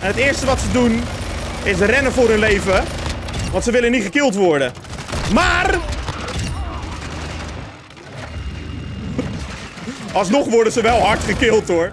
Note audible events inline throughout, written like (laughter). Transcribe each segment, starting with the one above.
En het eerste wat ze doen is rennen voor hun leven. Want ze willen niet gekild worden. Maar... Alsnog worden ze wel hard gekild hoor.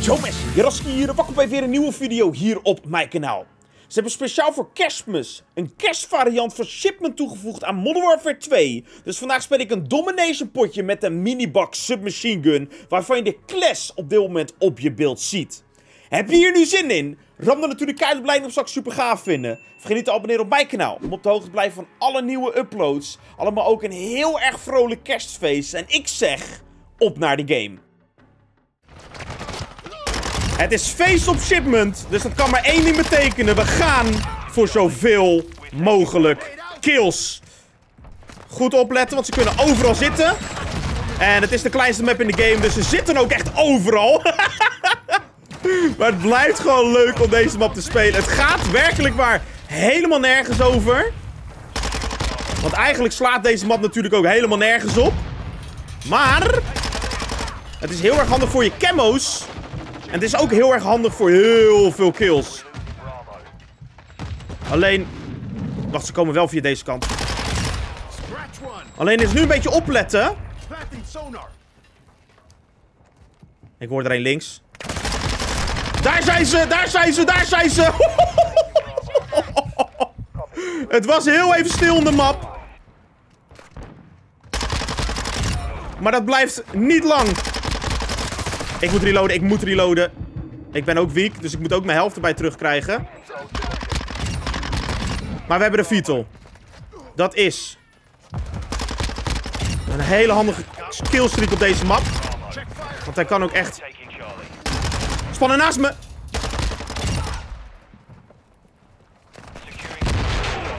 Yo mensen, Jaraski hier. Welkom bij weer een nieuwe video hier op mijn kanaal. Ze hebben speciaal voor kerstmis een kerstvariant van Shipment toegevoegd aan Modern Warfare 2. Dus vandaag speel ik een Domination potje met een minibak submachine gun, waarvan je de class op dit moment op je beeld ziet. Heb je hier nu zin in? Ram dan natuurlijk keihard blij op straks super gaaf vinden. Vergeet niet te abonneren op mijn kanaal om op de hoogte te blijven van alle nieuwe uploads. Allemaal ook een heel erg vrolijk kerstfeest. En ik zeg, op naar de game. Het is face op shipment, dus dat kan maar één ding betekenen. We gaan voor zoveel mogelijk kills. Goed opletten, want ze kunnen overal zitten. En het is de kleinste map in de game, dus ze zitten ook echt overal. (laughs) maar het blijft gewoon leuk om deze map te spelen. Het gaat werkelijk waar helemaal nergens over. Want eigenlijk slaat deze map natuurlijk ook helemaal nergens op. Maar... Het is heel erg handig voor je camo's. En het is ook heel erg handig voor heel veel kills. Alleen... Wacht, ze komen wel via deze kant. Alleen is nu een beetje opletten. Ik hoor er een links. Daar zijn ze, daar zijn ze, daar zijn ze. (laughs) Het was heel even stil in de map. Maar dat blijft niet lang. Ik moet reloaden, ik moet reloaden. Ik ben ook weak, dus ik moet ook mijn helft erbij terugkrijgen. Maar we hebben de Vital. Dat is... Een hele handige killstreak op deze map. Want hij kan ook echt... Spannen naast me!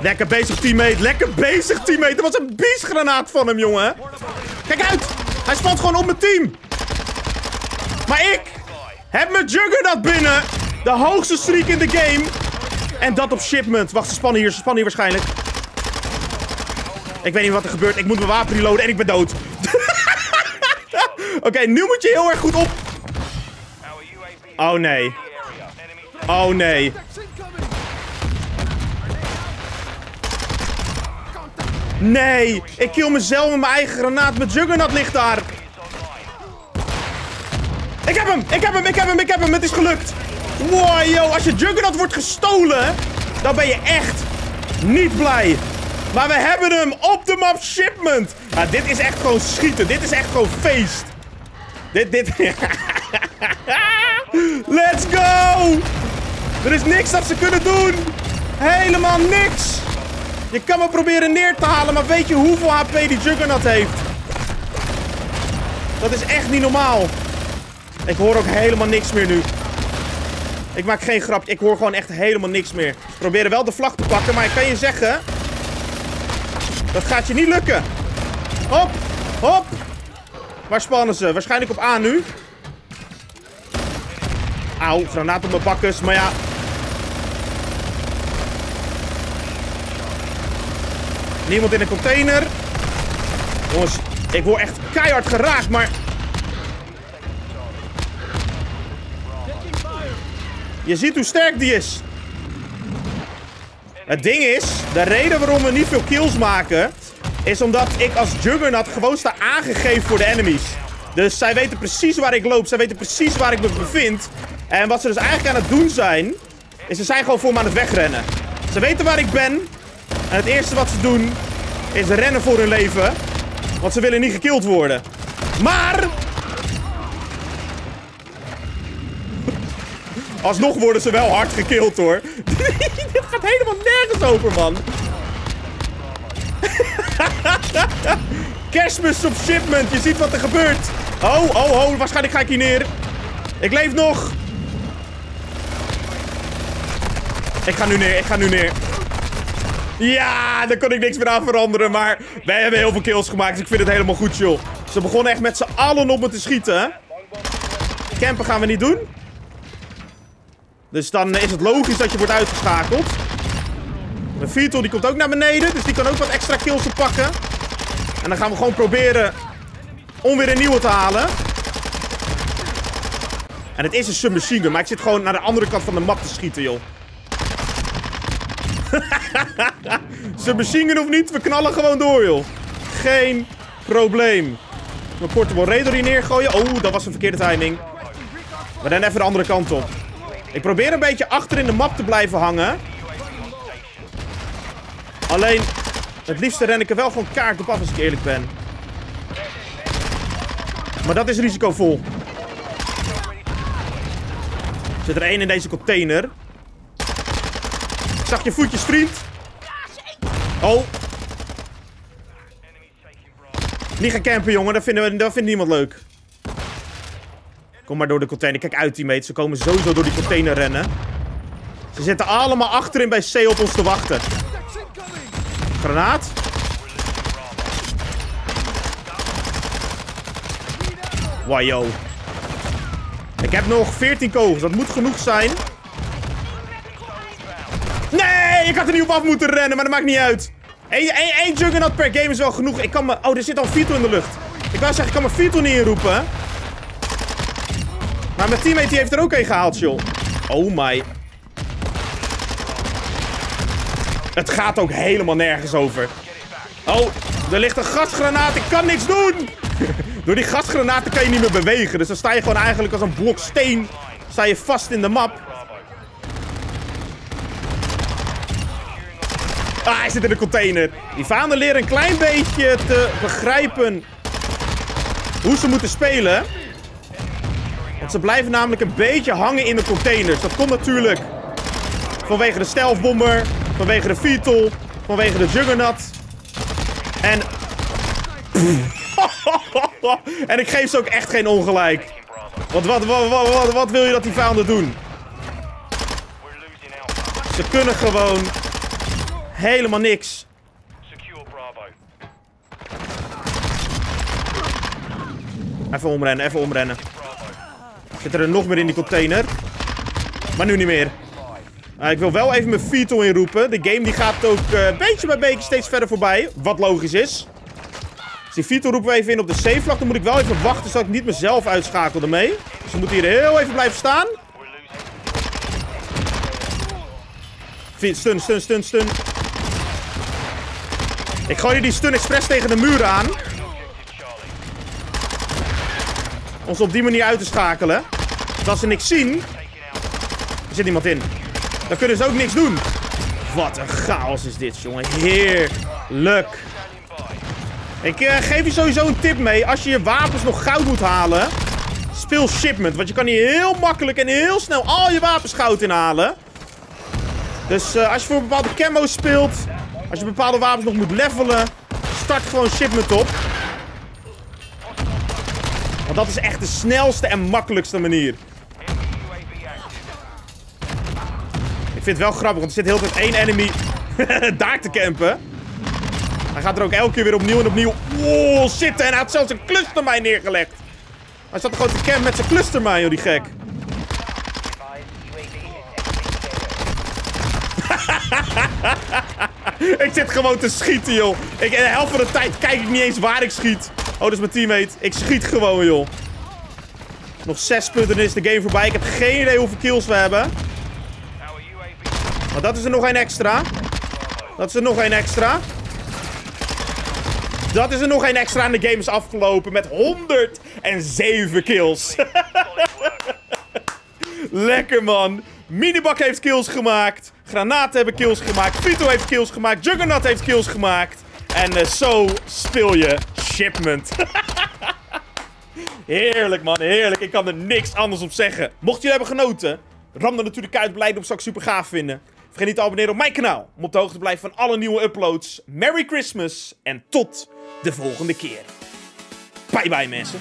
Lekker bezig, teammate. Lekker bezig, teammate. Dat was een beestgranaat van hem, jongen. Kijk uit! Hij spant gewoon op mijn team. Maar ik heb mijn Juggernaut binnen. De hoogste streak in de game. En dat op shipment. Wacht, ze spannen hier. Ze spannen hier waarschijnlijk. Ik weet niet wat er gebeurt. Ik moet mijn wapen reloaden en ik ben dood. (laughs) Oké, nu moet je heel erg goed op... Oh nee. Oh nee. Nee, ik kill mezelf met mijn eigen granaat. Mijn Juggernaut ligt daar. Ik heb hem! Ik heb hem! Ik heb hem! Ik heb hem! Het is gelukt! Wow, yo. Als je Juggernaut wordt gestolen, dan ben je echt niet blij. Maar we hebben hem op de map Shipment. Nou, dit is echt gewoon schieten. Dit is echt gewoon feest. Dit, dit... (laughs) Let's go! Er is niks dat ze kunnen doen. Helemaal niks. Je kan me proberen neer te halen, maar weet je hoeveel HP die Juggernaut heeft? Dat is echt niet normaal. Ik hoor ook helemaal niks meer nu. Ik maak geen grapje. Ik hoor gewoon echt helemaal niks meer. Ze proberen wel de vlag te pakken, maar ik kan je zeggen... Dat gaat je niet lukken. Hop, hop. Waar spannen ze? Waarschijnlijk op A nu. Auw, granaat op mijn bakkes. Maar ja... Niemand in de container. Jongens, ik word echt keihard geraakt, maar... Je ziet hoe sterk die is. Het ding is, de reden waarom we niet veel kills maken... is omdat ik als Juggernaut gewoon sta aangegeven voor de enemies. Dus zij weten precies waar ik loop. Zij weten precies waar ik me bevind. En wat ze dus eigenlijk aan het doen zijn... is ze zijn gewoon voor me aan het wegrennen. Ze weten waar ik ben. En het eerste wat ze doen... is rennen voor hun leven. Want ze willen niet gekild worden. Maar... Alsnog worden ze wel hard gekild hoor. (laughs) Dit gaat helemaal nergens over, man. (laughs) Kerstmis op shipment. Je ziet wat er gebeurt. Oh, oh, oh. Waarschijnlijk ga ik hier neer. Ik leef nog. Ik ga nu neer. Ik ga nu neer. Ja, daar kon ik niks meer aan veranderen. Maar wij hebben heel veel kills gemaakt. Dus ik vind het helemaal goed, joh. Ze begonnen echt met z'n allen op me te schieten. Campen gaan we niet doen. Dus dan is het logisch dat je wordt uitgeschakeld. Mijn Viertel die komt ook naar beneden. Dus die kan ook wat extra kills pakken. En dan gaan we gewoon proberen om weer een nieuwe te halen. En het is een submachine gun, maar ik zit gewoon naar de andere kant van de map te schieten, joh. (laughs) submachine gun of niet, we knallen gewoon door, joh. Geen probleem. Mijn portable radar hier neergooien. Oh, dat was een verkeerde timing. Maar dan even de andere kant op. Ik probeer een beetje achter in de map te blijven hangen. Alleen, het liefste ren ik er wel gewoon kaart op af als ik eerlijk ben. Maar dat is risicovol. Zit er één in deze container. Ik zag je voetjes, vriend. Oh. Niet gaan campen, jongen. Dat, vinden we, dat vindt niemand leuk. Kom maar door de container. Kijk uit, teammates. Ze komen sowieso door die container rennen. Ze zitten allemaal achterin bij C op ons te wachten. Granaat. Wow, Ik heb nog 14 kogels. Dat moet genoeg zijn. Nee, ik had er niet op af moeten rennen, maar dat maakt niet uit. Eén Juggernaut per game is wel genoeg. Ik kan me... Oh, er zit al Vito in de lucht. Ik wou zeggen, ik kan mijn Vito niet inroepen. Maar mijn teammate die heeft er ook een gehaald, joh. Oh my. Het gaat ook helemaal nergens over. Oh, er ligt een gasgranaat. Ik kan niks doen. (laughs) Door die gasgranaten kan je niet meer bewegen. Dus dan sta je gewoon eigenlijk als een blok steen. Sta je vast in de map. Ah, hij zit in de container. Die vaanden leren een klein beetje te begrijpen hoe ze moeten spelen. Want ze blijven namelijk een beetje hangen in de containers. Dat komt natuurlijk vanwege de stealthbomber, vanwege de Beetle, vanwege de Juggernaut. En... (laughs) en ik geef ze ook echt geen ongelijk. Want wat, wat, wat, wat, wat wil je dat die vijanden doen? Ze kunnen gewoon helemaal niks. Even omrennen, even omrennen. Zit er nog meer in die container. Maar nu niet meer. Uh, ik wil wel even mijn Vito inroepen. De game die gaat ook uh, beetje bij beetje steeds verder voorbij. Wat logisch is. Dus die Vito roepen we even in op de safe Dan moet ik wel even wachten zodat ik niet mezelf uitschakel ermee. Dus we moeten hier heel even blijven staan. Stun, stun, stun, stun. Ik gooi die stun expres tegen de muur aan. Ons op die manier uit te schakelen. Dat als ze niks zien... Er zit iemand in. Dan kunnen ze ook niks doen. Wat een chaos is dit, jongen. Heerlijk. Ik uh, geef je sowieso een tip mee. Als je je wapens nog goud moet halen... Speel shipment. Want je kan hier heel makkelijk en heel snel al je wapens goud inhalen. Dus uh, als je voor bepaalde camo's speelt... Als je bepaalde wapens nog moet levelen... Start gewoon shipment op. Want dat is echt de snelste en makkelijkste manier. Ik vind het wel grappig, want er zit heel veel één enemy (laughs) daar te campen. Hij gaat er ook elke keer weer opnieuw en opnieuw oh, zitten. En hij had zelfs een clustermijn neergelegd. Hij zat er gewoon te campen met zijn clustermijn, joh, die gek. (laughs) ik zit gewoon te schieten, joh. Ik, de helft van de tijd kijk ik niet eens waar ik schiet. Oh, dat is mijn teammate. Ik schiet gewoon, joh. Nog zes punten en is de game voorbij. Ik heb geen idee hoeveel kills we hebben. Maar dat is er nog een extra. Dat is er nog een extra. Dat is er nog een extra en de game is afgelopen met 107 kills. (laughs) Lekker, man. Minibak heeft kills gemaakt. Granaten hebben kills gemaakt. Vito heeft kills gemaakt. Juggernaut heeft kills gemaakt. En uh, zo speel je (laughs) Heerlijk, man. Heerlijk. Ik kan er niks anders op zeggen. Mocht jullie hebben genoten, ram dan natuurlijk uit. Op, zou ik super gaaf vinden. Vergeet niet te abonneren op mijn kanaal. Om op de hoogte te blijven van alle nieuwe uploads. Merry Christmas. En tot de volgende keer. Bye bye, mensen.